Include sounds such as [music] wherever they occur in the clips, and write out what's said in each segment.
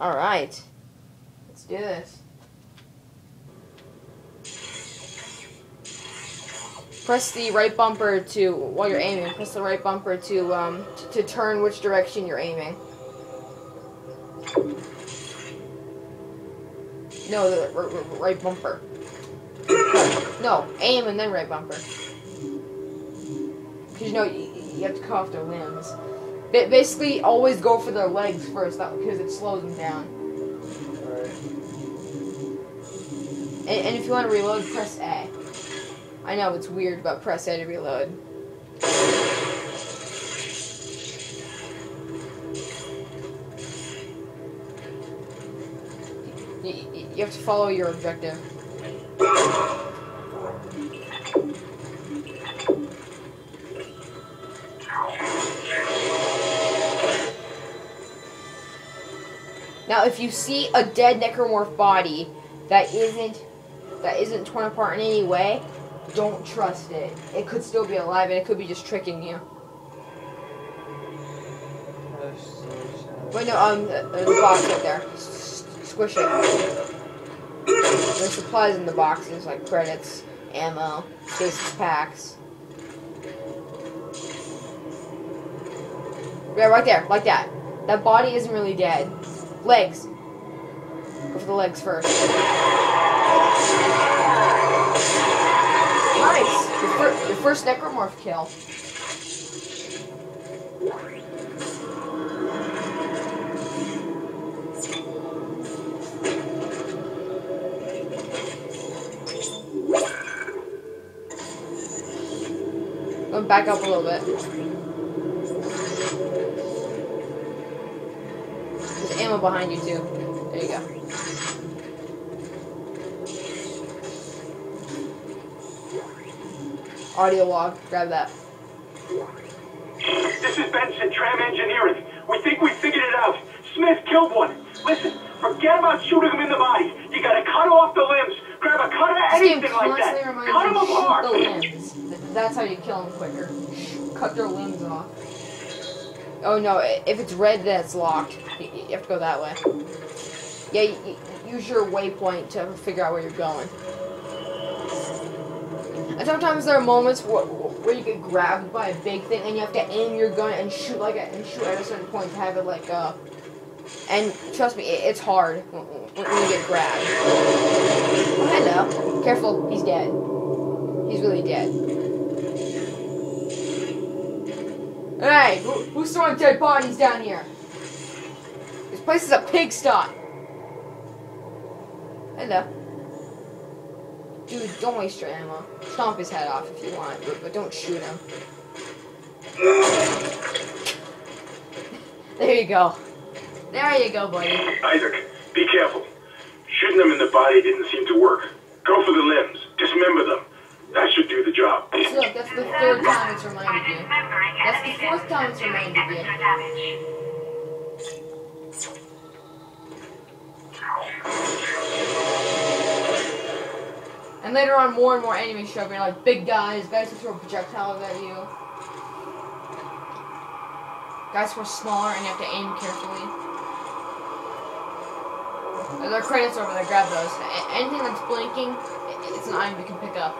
Alright. Let's do this. Press the right bumper to, while you're aiming, press the right bumper to, um, to turn which direction you're aiming. No, the right bumper. No, aim and then right bumper. Because you know, you, you have to cut off their limbs. Ba- basically, always go for their legs first, because it slows them down. And, and if you want to reload, press A. I know it's weird, but press A to reload. You, you have to follow your objective. Now, if you see a dead necromorph body that isn't that isn't torn apart in any way, don't trust it. It could still be alive, and it could be just tricking you. Wait, no, um, the, the box right there. Squish it. There's supplies in the boxes, like credits, ammo, stasis packs. Yeah, right there, like that. That body isn't really dead. Legs. Go for the legs first. Nice! Your, fir- your first necromorph kill. Back up a little bit. Ammo behind you too. There you go. Audio log. Grab that. This is Benson, Tram Engineering. We think we figured it out. Smith killed one. Listen, forget about shooting him in the body. You gotta cut off the limbs. Grab a cutter, anything like that. Cut him apart. the limbs. That's how you kill them quicker. Cut their limbs off. Oh no, if it's red, then it's locked. You have to go that way. Yeah, use your waypoint to figure out where you're going. And sometimes there are moments where, you get grabbed by a big thing and you have to aim your gun and shoot like a, and shoot at a certain point to have it like uh. And trust me, it, it's hard when, when when you get grabbed. Oh, hello. Careful, he's dead. He's really dead. Hey, who, who's throwing dead bodies down here? This place is a pigsty. Hello. Dude, don't waste your ammo. Stomp his head off if you want, but, but don't shoot him. [laughs] there you go. There you go, buddy. Isaac, be careful. Shooting them in the body didn't seem to work. Go for the limbs. Dismember them. That should do the job. Look, that's the third time it's reminded you. That's the time it's reminded you. And later on, more and more enemies show up. You're like big guys, guys who throw projectiles at you. Guys who are smaller and you have to aim carefully. There are credits over there, grab those. Anything that's blinking, it's an item you can pick up.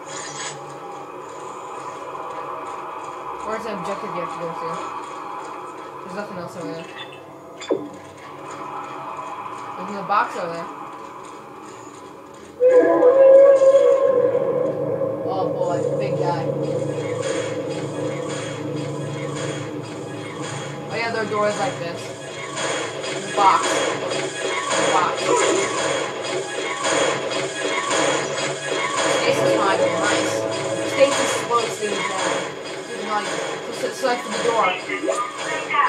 Or it's an objective you have to go to. There's nothing else over there. There's no box over there. Oh boy, big guy. Oh yeah, there are doors like this. Box. Box. Good night. Just select the door.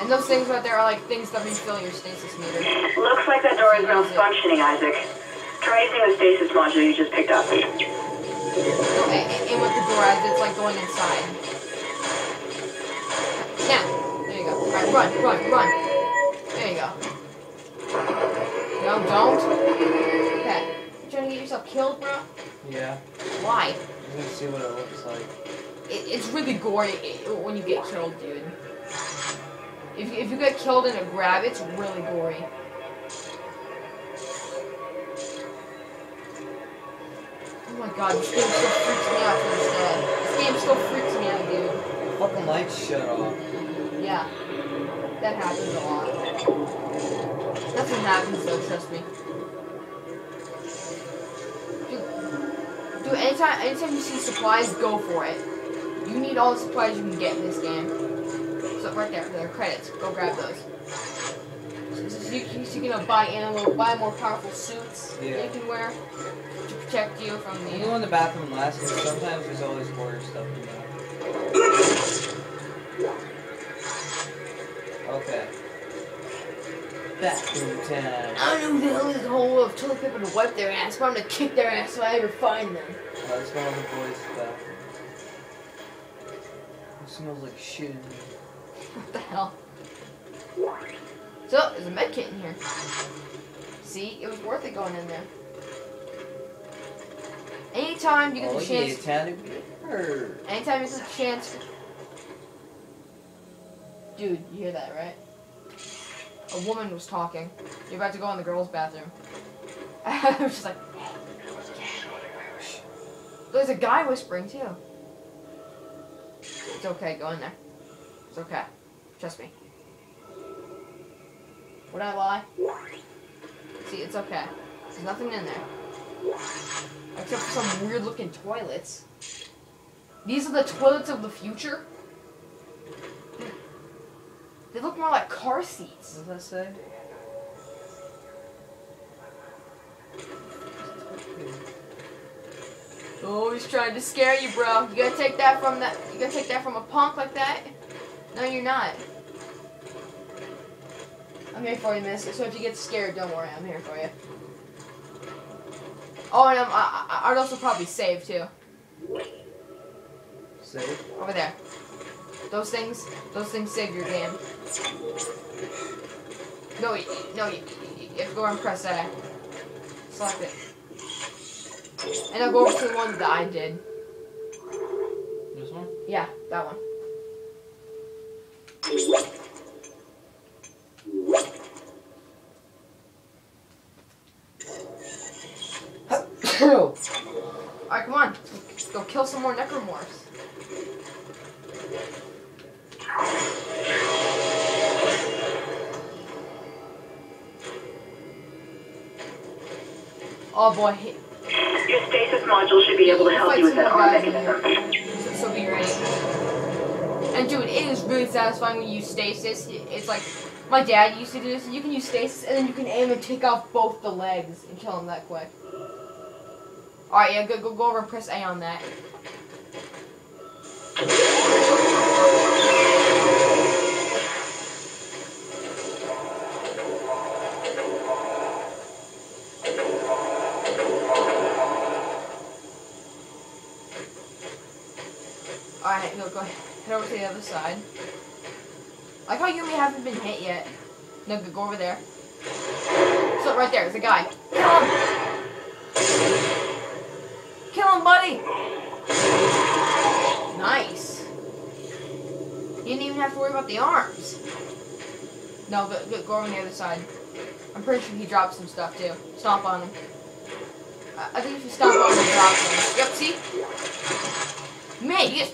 And those things right there are like things that refill your stasis meter. Looks like that door is malfunctioning, Isaac. Try using the stasis module you just picked up. No, a- a- aim with the door as it's like going inside. Yeah, there you go. Alright, run, run, run. There you go. No, don't. Okay. You trying to get yourself killed, bro? Yeah. Why? I'm gonna see what it looks like. it, it's really gory when you get killed, dude. If, if you get killed in a grab, it's really gory. Oh my god, this game still freaks me out this day. This game still freaks me out, dude. Fucking lights shut off. Yeah. That happens a lot. Nothing happens though, trust me. Dude, dude anytime, anytime you see supplies, go for it. You need all the supplies you can get in this game. So right there, there are credits. Go grab those. So, you, can- so you can buy animal, buy more powerful suits Yeah. you can wear to protect you from the. You go in the bathroom last, because sometimes there's always horror stuff in there. [coughs] Okay. Bathroom time. I don't know who the hell is a whole of toilet paper to wipe their ass, but I'm gonna kick their ass if I ever find them. Let's go in the boys' bathroom. It smells like shit in here. What the hell? So, there's a med kit in here. See, it was worth it going in there. Anytime you get oh the chance, anytime you get the chance, dude, you hear that, right? A woman was talking. You're about to go in the girls' bathroom. [laughs] I was just like, there's a guy whispering too. It's okay, go in there. It's okay. Trust me. Would I lie? See, it's okay. There's nothing in there. Except for some weird looking toilets. These are the toilets of the future? They look more like car seats. What does that say? Oh, he's trying to scare you, bro. You gotta take that from that. You gotta take that from a punk like that. No, you're not. I'm here for you, miss. So if you get scared, don't worry. I'm here for you. Oh, and I'm, I, I- I'd also probably save too. Save. Over there. Those things, those things save your game. No, you, no, you, you have to go and press A. Select it. And I'll go over to the one that I did. This one? Yeah, that one. [coughs] Alright, come on. Go kill some more necromorphs. Oh boy, Your stasis module should be able to help you with that arm mechanism. be ready. And dude, it is really satisfying when you use stasis. It's like my dad used to do this. You can use stasis, and then you can aim and take off both the legs and kill him that quick. All right, yeah, go go, go over and press A on that. Alright, no, go ahead. Head over to the other side. I like how you and me haven't been hit yet. No, go, go over there. So right there, there's a guy. Kill him! Kill him, buddy! Nice. You didn't even have to worry about the arms. No, go, go, go over on the other side. I'm pretty sure he dropped some stuff too. Stomp on him. I, think if you stomp on him, he drops them. Yep, see? You just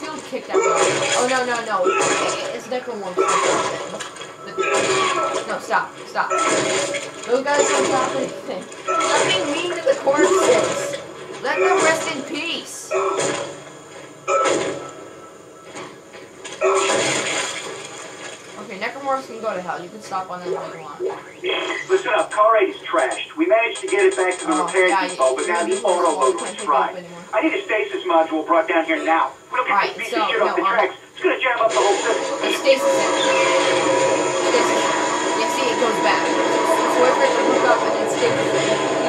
field kicked. Oh no, no, no. It- It's Necromorph. No, stop, stop. Those guys don't drop anything. Being mean to the corpses. Let them rest in peace. Necromorphs can go to hell. You can stop on them if you want. Listen up, car 8 is trashed. We managed to get it back to the Oh, repair yeah, depot, but now the you- you auto loader is fried. I need a stasis module brought down here now. We don't get Alright, this piece so, of shit off the no, um, tracks. It's gonna jam up the whole system. It's stasis. Stasis. Yeah, see, it goes back. So for it hook up and then stasis.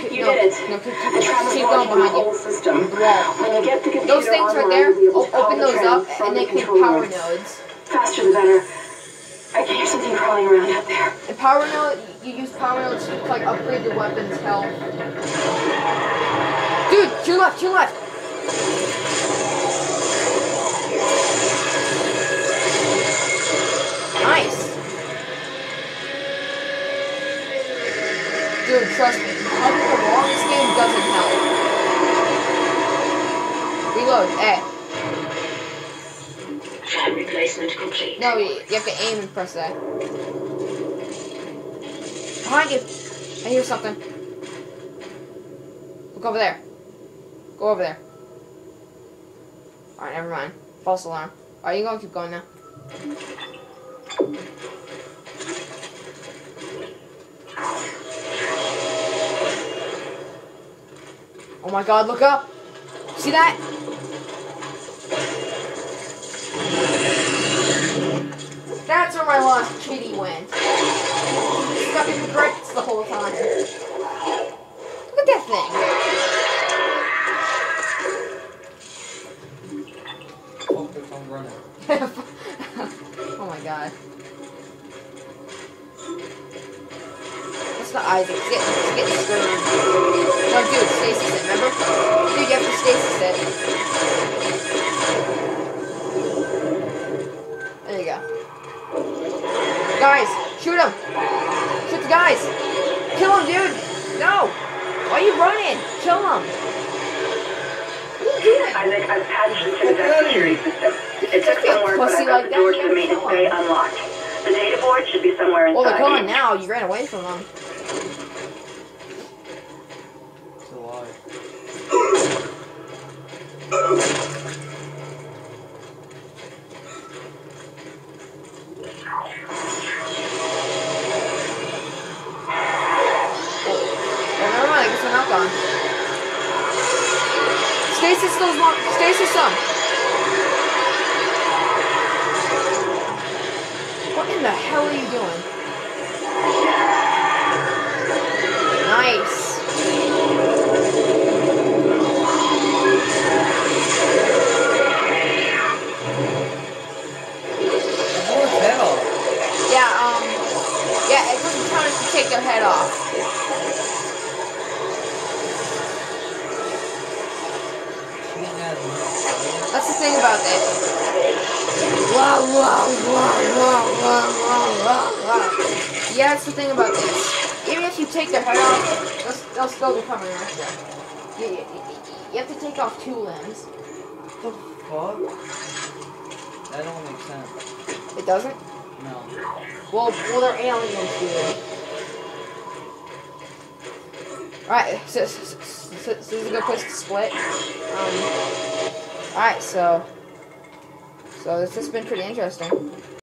Keep, you no, did it. no, keep, The keep, keep going the behind you. system. The. When you get the computer Those things right there, you'll be able o- to power open those up, and the they can power nodes. Faster the better. I can hear something crawling around out there. And power node, you use power nodes to like upgrade your weapon's health. Dude, to your left, to your left. Nice. Dude, trust me. Hugging the this game doesn't help. Reload. Eh. Tram replacement complete. No, you, you have to aim and press that. Behind you. I hear something. Look over there. Go over there. Alright, never mind. False alarm. Alright, you gonna keep going now. Oh my god, look up! See that? That's where my lost kitty went. Stuck in the bricks the whole time. Look at that thing. [laughs] Oh my god. Not Isaac. It's getting, it's getting screwed. No, dude, stasis it, remember? Dude, you have to stasis it. There you go. Guys, shoot him! Shoot the guys! Kill him, dude! No! Why are you running? Kill him! What are you doing? Isaac, I've patched into the security system. It took Be a some work, but I've got the door that, to the you maintenance gotta bay kill unlocked. The data board should be somewhere inside. Well, they're gone now. You ran away from them. It's a lie. Well, never mind. Gone. What in the hell are you doing? Nice. You take their head off, they'll, still be coming after you. You, you, have to take off two limbs. The fuck? That don't make sense. It doesn't? No. Well, well, they're aliens, dude. Alright, so, so, so, so this is a good place to split. Um, alright, so, so this has been pretty interesting.